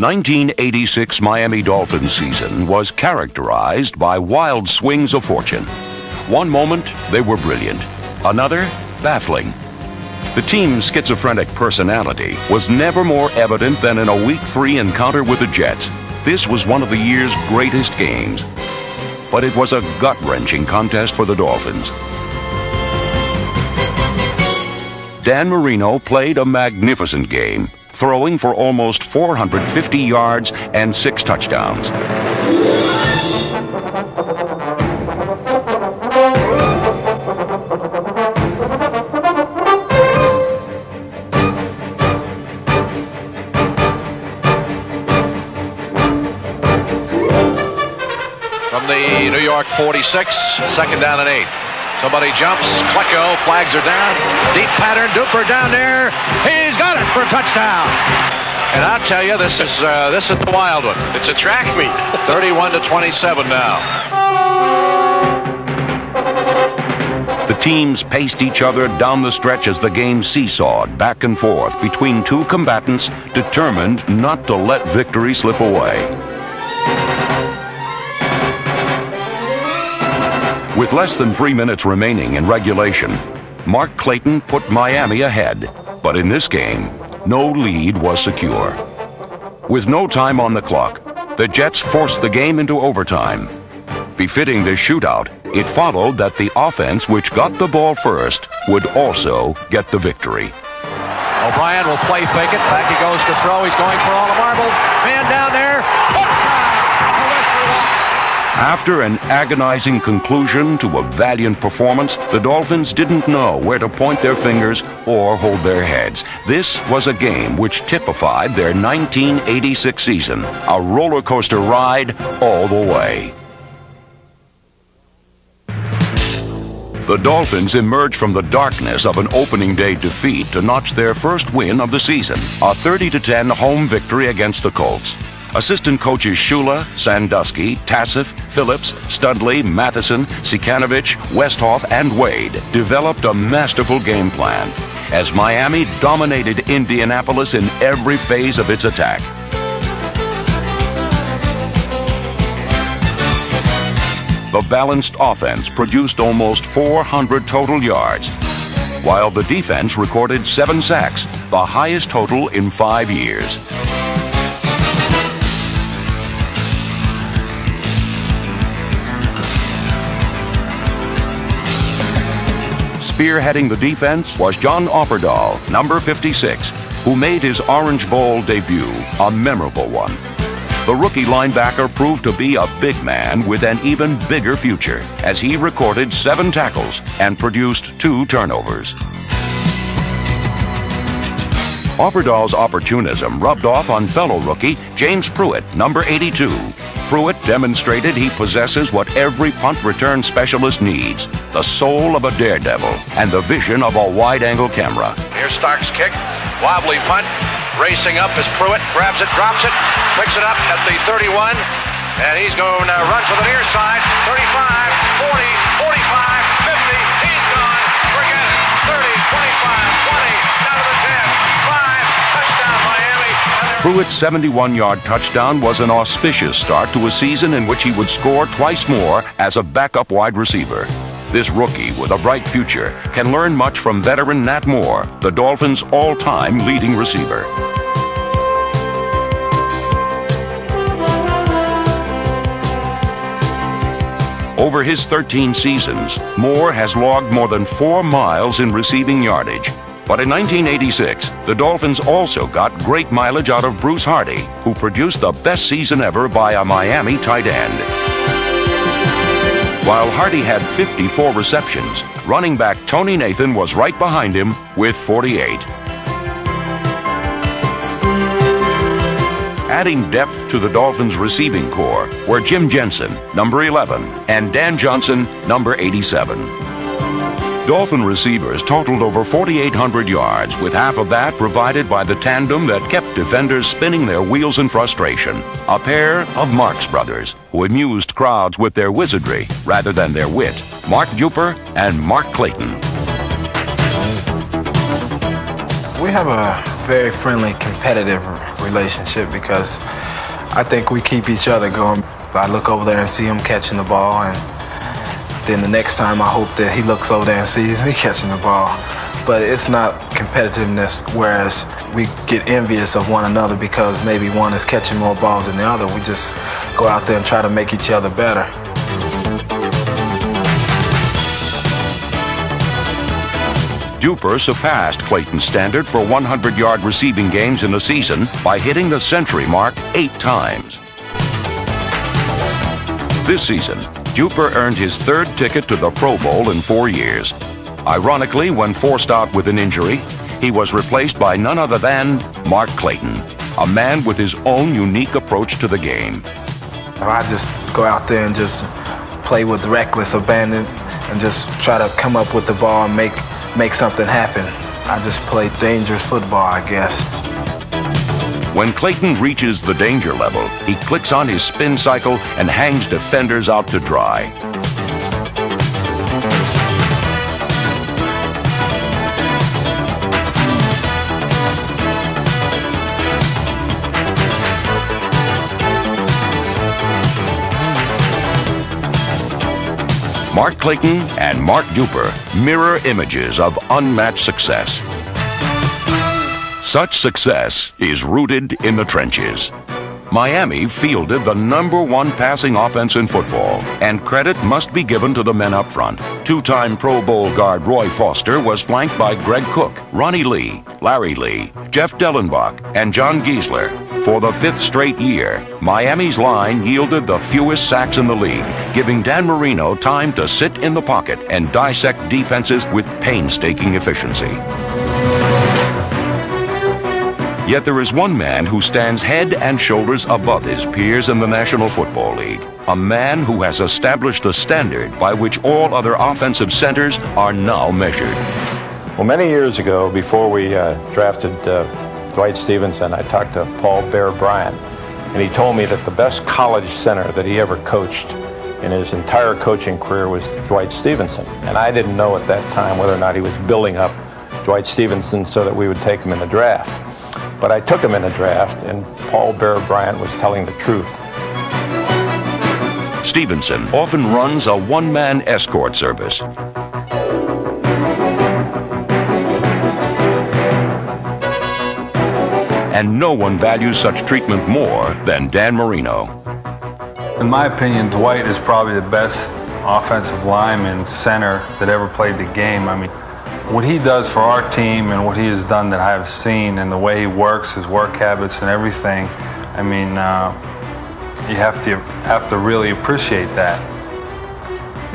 The 1986 Miami Dolphins season was characterized by wild swings of fortune. One moment, they were brilliant. Another, baffling. The team's schizophrenic personality was never more evident than in a Week 3 encounter with the Jets. This was one of the year's greatest games. But it was a gut-wrenching contest for the Dolphins. Dan Marino played a magnificent game, throwing for almost 450 yards and six touchdowns. From the New York 46, second down and eight. Somebody jumps. Klecko flags are down. Deep pattern. Duper down there. It for a touchdown. And I'll tell you, this is uh, this is the wild one. It's a track meet. 31 to 27 now. The teams paced each other down the stretch as the game seesawed back and forth between two combatants determined not to let victory slip away. With less than three minutes remaining in regulation, Mark Clayton put Miami ahead. But in this game, no lead was secure. With no time on the clock, the Jets forced the game into overtime. Befitting this shootout, it followed that the offense which got the ball first would also get the victory. O'Brien will play fake it. Back he goes to throw. He's going for all the marbles. Man down there. After an agonizing conclusion to a valiant performance, the Dolphins didn't know where to point their fingers or hold their heads. This was a game which typified their 1986 season, a roller coaster ride all the way. The Dolphins emerged from the darkness of an opening day defeat to notch their first win of the season, a 30 10 home victory against the Colts. Assistant coaches Shula, Sandusky, Taseff, Phillips, Studley, Matheson, Sikanovich, Westhoff, and Wade developed a masterful game plan as Miami dominated Indianapolis in every phase of its attack. The balanced offense produced almost 400 total yards, while the defense recorded seven sacks, the highest total in five years. Spearheading the defense was John Offerdahl, number 56, who made his Orange Bowl debut, a memorable one. The rookie linebacker proved to be a big man with an even bigger future as he recorded seven tackles and produced two turnovers. Offerdahl's opportunism rubbed off on fellow rookie James Pruitt, number 82. Pruitt demonstrated he possesses what every punt return specialist needs the soul of a daredevil and the vision of a wide angle camera. Here's Stark's kick. Wobbly punt. Racing up as Pruitt grabs it, drops it, picks it up at the 31, and he's going to run to the near side. 35, 40, Pruitt's 71 yard touchdown was an auspicious start to a season in which he would score twice more as a backup wide receiver. This rookie with a bright future can learn much from veteran Nat Moore, the Dolphins' all time leading receiver. Over his 13 seasons, Moore has logged more than four miles in receiving yardage. But in 1986, the Dolphins also got great mileage out of Bruce Hardy, who produced the best season ever by a Miami tight end. While Hardy had 54 receptions, running back Tony Nathan was right behind him with 48. Adding depth to the Dolphins' receiving corps were Jim Jensen, number 11, and Dan Johnson, number 87. Dolphin receivers totaled over 4,800 yards, with half of that provided by the tandem that kept defenders spinning their wheels in frustration. A pair of Marx brothers who amused crowds with their wizardry rather than their wit. Mark Duper and Mark Clayton. We have a very friendly, competitive relationship because I think we keep each other going. I look over there and see him catching the ball, and then the next time I hope that he looks over there and sees me catching the ball. But it's not competitiveness, whereas we get envious of one another because maybe one is catching more balls than the other. We just go out there and try to make each other better. Duper surpassed Clayton's standard for 100-yard receiving games in a season by hitting the century mark eight times. This season, Duper earned his third ticket to the Pro Bowl in four years. Ironically, when forced out with an injury, he was replaced by none other than Mark Clayton, a man with his own unique approach to the game. I just go out there and just play with reckless abandon and just try to come up with the ball and make make something happen. I just play dangerous football, I guess. When Clayton reaches the danger level, he clicks on his spin cycle and hangs defenders out to dry. Mark Clayton and Mark Duper mirror images of unmatched success. Such success is rooted in the trenches. Miami fielded the number one passing offense in football, and credit must be given to the men up front. Two time Pro Bowl guard Roy Foster was flanked by Greg Koch, Ronnie Lee, Larry Lee, Jeff Dellenbach, and John Giesler. For the fifth straight year, Miami's line yielded the fewest sacks in the league, giving Dan Marino time to sit in the pocket and dissect defenses with painstaking efficiency. Yet there is one man who stands head and shoulders above his peers in the National Football League. A man who has established the standard by which all other offensive centers are now measured. Well, many years ago, before we uh, drafted uh, Dwight Stephenson, I talked to Paul Bear Bryant, and he told me that the best college center that he ever coached in his entire coaching career was Dwight Stephenson. And I didn't know at that time whether or not he was building up Dwight Stephenson so that we would take him in the draft. But I took him in a draft, and Paul Bear Bryant was telling the truth. Stephenson often runs a one man escort service. And no one values such treatment more than Dan Marino. In my opinion, Dwight is probably the best offensive lineman center that ever played the game. I mean, what he does for our team and what he has done that I have seen and the way he works, his work habits and everything, I mean, uh, you have to have to really appreciate that.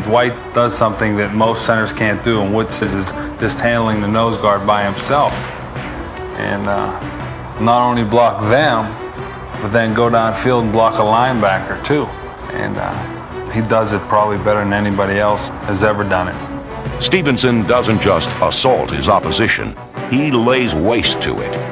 Dwight does something that most centers can't do, and which is just handling the nose guard by himself, and uh, not only block them, but then go downfield and block a linebacker too, and uh, he does it probably better than anybody else has ever done it. Stephenson doesn't just assault his opposition, he lays waste to it.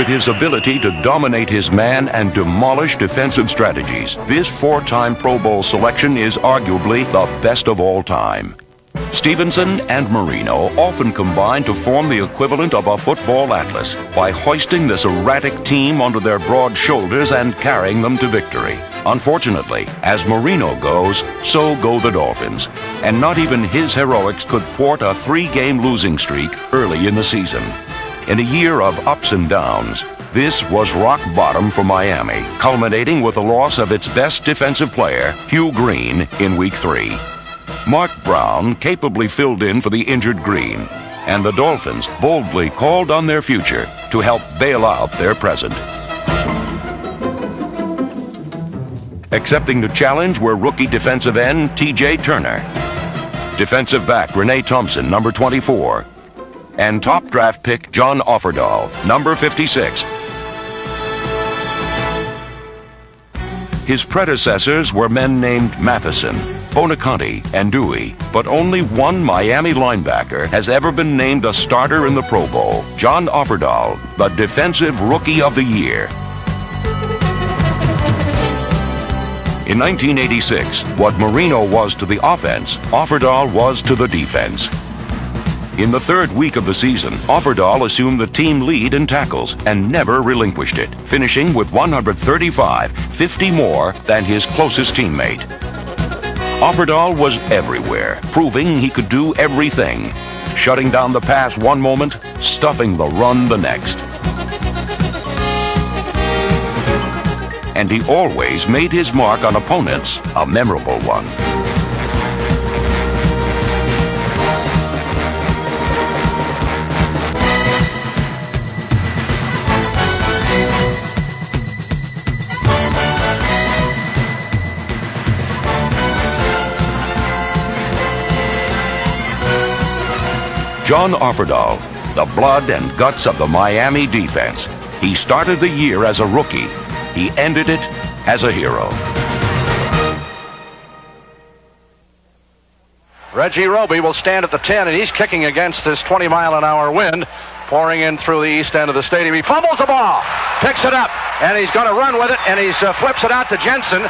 With his ability to dominate his man and demolish defensive strategies, this four time Pro Bowl selection is arguably the best of all time. Stephenson and Marino often combine to form the equivalent of a football atlas by hoisting this erratic team onto their broad shoulders and carrying them to victory. Unfortunately, as Marino goes, so go the Dolphins, and not even his heroics could thwart a three game losing streak early in the season. In a year of ups and downs, this was rock bottom for Miami, culminating with the loss of its best defensive player, Hugh Green, in week three. Mark Brown capably filled in for the injured Green, and the Dolphins boldly called on their future to help bail out their present. Accepting the challenge were rookie defensive end T.J. Turner, defensive back Reyna Thompson, number 24, and top draft pick John Offerdahl, number 56. His predecessors were men named Matheson, Buoniconti, and Duhe, but only one Miami linebacker has ever been named a starter in the Pro Bowl John Offerdahl, the Defensive Rookie of the Year. In 1986, what Marino was to the offense, Offerdahl was to the defense. In the third week of the season, Offerdahl assumed the team lead in tackles and never relinquished it, finishing with 135, 50 more than his closest teammate. Offerdahl was everywhere, proving he could do everything. Shutting down the pass one moment, stuffing the run the next. And he always made his mark on opponents a memorable one. John Offerdahl, the blood and guts of the Miami defense. He started the year as a rookie. He ended it as a hero. Reggie Roby will stand at the 10, and he's kicking against this 20 mile an hour wind pouring in through the east end of the stadium. He fumbles the ball, picks it up, and he's going to run with it, and he uh, flips it out to Jensen.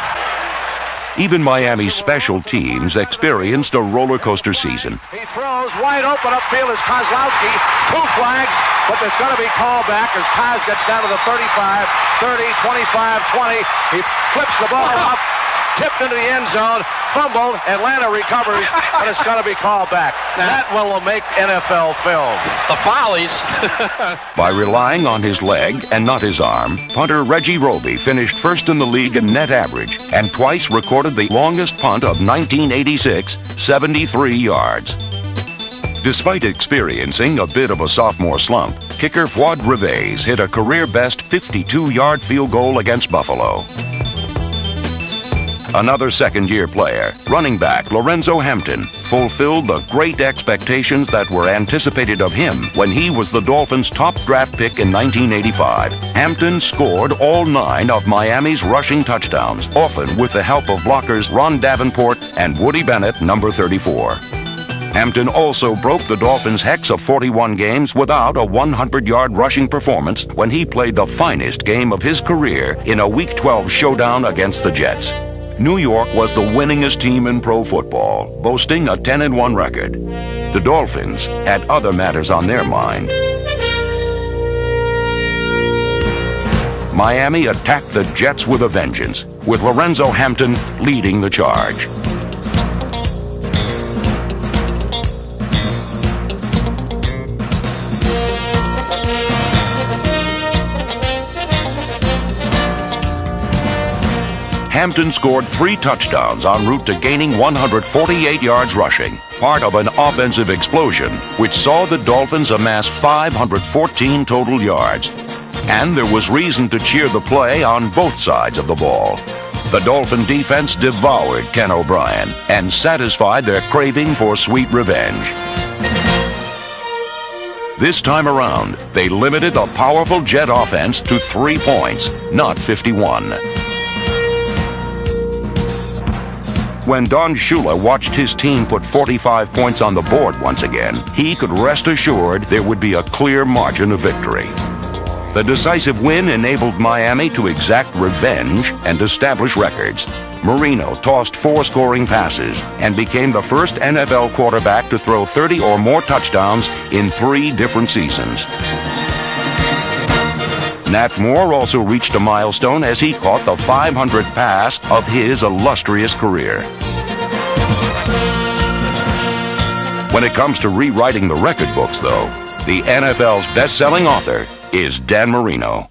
Even Miami's special teams experienced a roller coaster season. He throws wide open upfield is Kozlowski. Two flags, but there's going to be call back as Kaz gets down to the 35, 30, 25, 20. He flips the ball up, tipped into the end zone, fumbled. Atlanta recovers, but it's going to be called back. That will make NFL film. The Follies. By relying on his leg and not his arm, punter Reggie Roby finished first in the league in net average and twice recorded the longest punt of 1986, 73 yards. Despite experiencing a bit of a sophomore slump, kicker Fuad Reveiz hit a career best 52 yard field goal against Buffalo. Another second year player, running back Lorenzo Hampton, fulfilled the great expectations that were anticipated of him when he was the Dolphins' top draft pick in 1985. Hampton scored all nine of Miami's rushing touchdowns, often with the help of blockers Ron Davenport and Woody Bennett, number 34. Hampton also broke the Dolphins' hex of 41 games without a 100 yard rushing performance when he played the finest game of his career in a Week 12 showdown against the Jets. New York was the winningest team in pro football, boasting a 10 1 record. The Dolphins had other matters on their mind. Miami attacked the Jets with a vengeance, with Lorenzo Hampton leading the charge. Hampton scored three touchdowns en route to gaining 148 yards rushing, part of an offensive explosion which saw the Dolphins amass 514 total yards. And there was reason to cheer the play on both sides of the ball. The Dolphin defense devoured Ken O'Brien and satisfied their craving for sweet revenge. This time around, they limited the powerful Jet offense to three points, not 51. When Don Shula watched his team put 45 points on the board once again, he could rest assured there would be a clear margin of victory. The decisive win enabled Miami to exact revenge and establish records. Marino tossed four scoring passes and became the first NFL quarterback to throw 30 or more touchdowns in three different seasons. Nat Moore also reached a milestone as he caught the 500th pass of his illustrious career. When it comes to rewriting the record books, though, the NFL's best selling author is Dan Marino.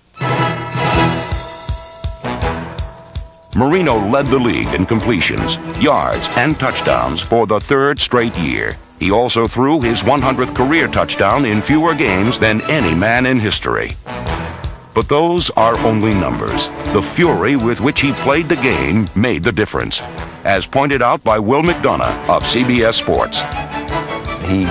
Marino led the league in completions, yards, and touchdowns for the third straight year. He also threw his 100th career touchdown in fewer games than any man in history. But those are only numbers. The fury with which he played the game made the difference, as pointed out by Will McDonough of CBS Sports. He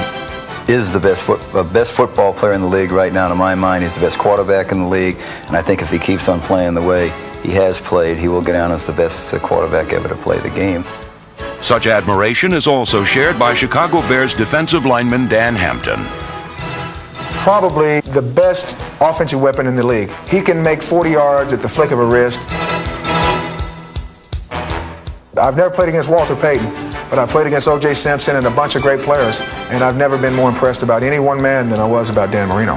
is the best foot, uh, best football player in the league right now. To my mind, he's the best quarterback in the league, and I think if he keeps on playing the way he has played, he will get down as the best quarterback ever to play the game. Such admiration is also shared by Chicago Bears defensive lineman Dan Hampton. Probably the best offensive weapon in the league. He can make 40 yards at the flick of a wrist. I've never played against Walter Payton, but I've played against O.J. Simpson and a bunch of great players, and I've never been more impressed about any one man than I was about Dan Marino.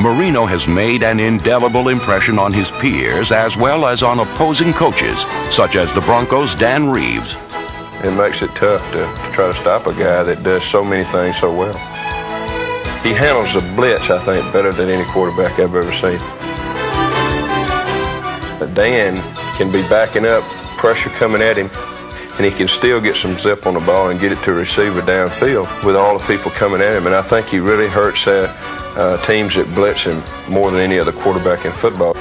Marino has made an indelible impression on his peers as well as on opposing coaches, such as the Broncos' Dan Reeves. It makes it tough to, to try to stop a guy that does so many things so well. He handles the blitz, I think, better than any quarterback I've ever seen. But Dan can be backing up, pressure coming at him, and he can still get some zip on the ball and get it to a receiver downfield with all the people coming at him. And I think he really hurts uh, uh, teams that blitz him more than any other quarterback in football.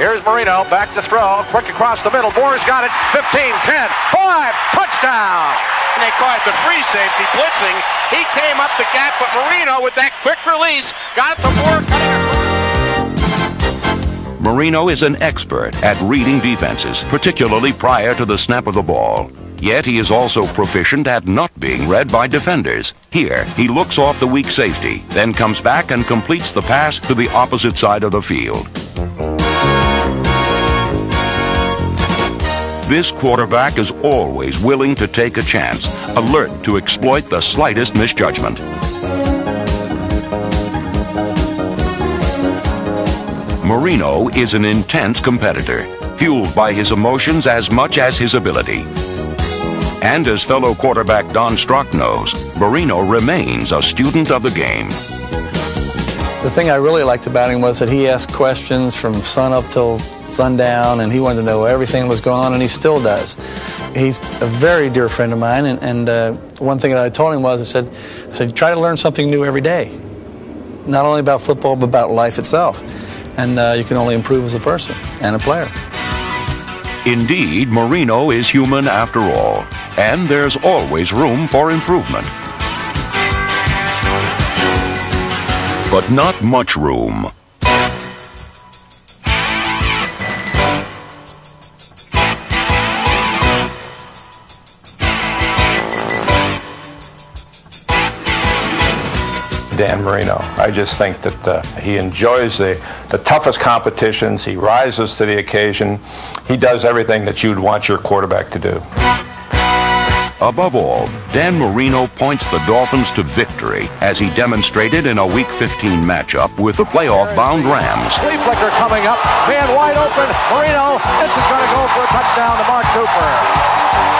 Here's Marino back to throw, quick across the middle. Moore's got it. 15, 10, 5, touchdown. And they call it the free safety blitzing. He came up the gap, but Marino with that quick release got it to Moore cutting across. Marino is an expert at reading defenses, particularly prior to the snap of the ball. Yet he is also proficient at not being read by defenders. Here, he looks off the weak safety, then comes back and completes the pass to the opposite side of the field. This quarterback is always willing to take a chance, alert to exploit the slightest misjudgment. Marino is an intense competitor, fueled by his emotions as much as his ability. And as fellow quarterback Don Strock knows, Marino remains a student of the game. The thing I really liked about him was that he asked questions from sun up till sundown, and he wanted to know everything that was going on, and he still does. He's a very dear friend of mine, and, and uh, one thing that I told him was, I said, I said, try to learn something new every day, not only about football, but about life itself. And uh, you can only improve as a person and a player. Indeed, Marino is human after all, and there's always room for improvement. But not much room. Dan Marino. I just think that uh, he enjoys the, the toughest competitions. He rises to the occasion. He does everything that you'd want your quarterback to do. Above all, Dan Marino points the Dolphins to victory as he demonstrated in a Week 15 matchup with the playoff-bound Rams. Flea flicker coming up. Man wide open. Marino. This is going to go for a touchdown to Mark Cooper.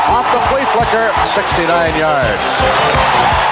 Off the flea flicker, 69 yards.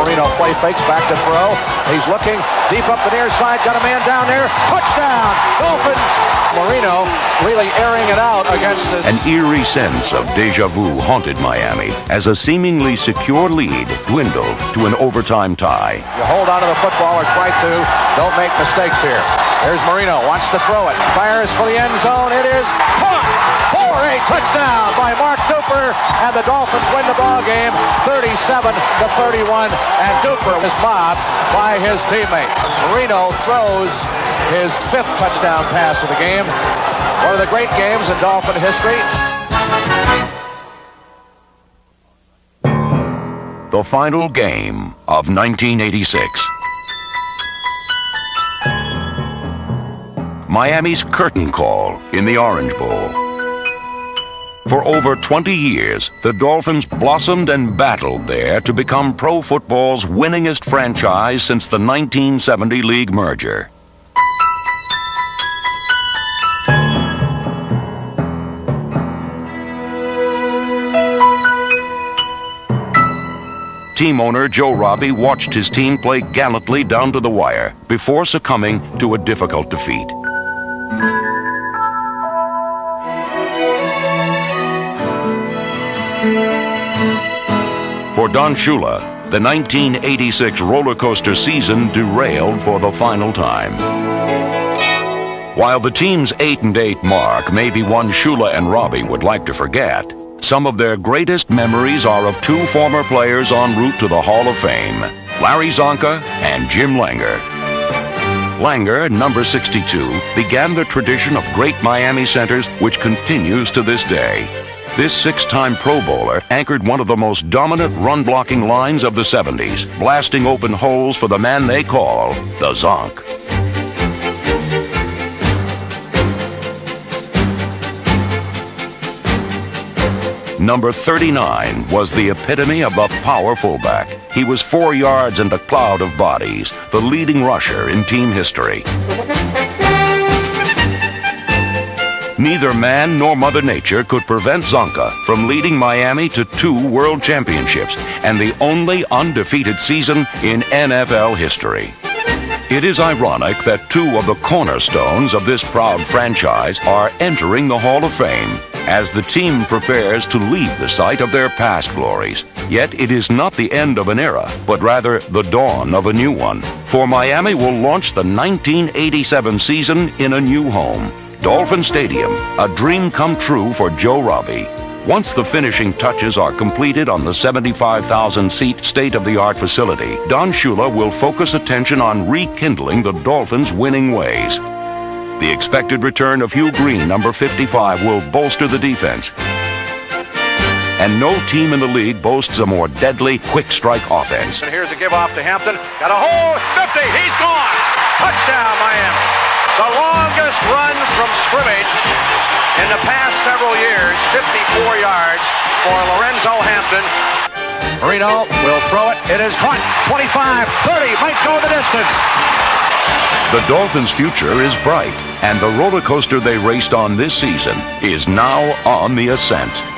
Marino play fakes back to throw. He's looking deep up the near side. Got a man down there. Touchdown! Dolphins. Marino really airing it out against this. An eerie sense of deja vu haunted Miami as a seemingly secure lead dwindled to an overtime tie. You hold on to the football or try to. Don't make mistakes here. There's Marino. Wants to throw it. Fires for the end zone. It is caught for a touchdown by Mark Duper, and the Dolphins win the ball game 37 to 31. And Duper is mobbed by his teammates. Marino throws his fifth touchdown pass of the game. One of the great games in Dolphin history. The final game of 1986. Miami's curtain call in the Orange Bowl. For over 20 years, the Dolphins blossomed and battled there to become pro football's winningest franchise since the 1970 league merger. Team owner Joe Robbie watched his team play gallantly down to the wire before succumbing to a difficult defeat. Don Shula, the 1986 roller coaster season derailed for the final time. While the team's 8 and 8 mark may be one Shula and Robbie would like to forget, some of their greatest memories are of two former players en route to the Hall of Fame, Larry Csonka and Jim Langer. Langer, number 62, began the tradition of great Miami centers which continues to this day. This six time Pro Bowler anchored one of the most dominant run blocking lines of the 70s, blasting open holes for the man they call the Zonk. Number 39 was the epitome of a power fullback. He was four yards and a cloud of bodies, the leading rusher in team history. Neither man nor Mother Nature could prevent Csonka from leading Miami to two world championships and the only undefeated season in NFL history. It is ironic that two of the cornerstones of this proud franchise are entering the Hall of Fame as the team prepares to leave the site of their past glories. Yet it is not the end of an era, but rather the dawn of a new one. For Miami will launch the 1987 season in a new home. Dolphin Stadium, a dream come true for Joe Robbie. Once the finishing touches are completed on the 75,000 seat state of the art facility, Don Shula will focus attention on rekindling the Dolphins' winning ways. The expected return of Hugh Green, number 55, will bolster the defense. And no team in the league boasts a more deadly, quick strike offense. And here's a give off to Hampton. Got a hole. 50. He's gone. Touchdown, Miami. The longest run from scrimmage in the past several years, 54 yards for Lorenzo Hampton. Marino will throw it. It is caught. 25, 30, might go the distance. The Dolphins' future is bright, and the roller coaster they raced on this season is now on the ascent.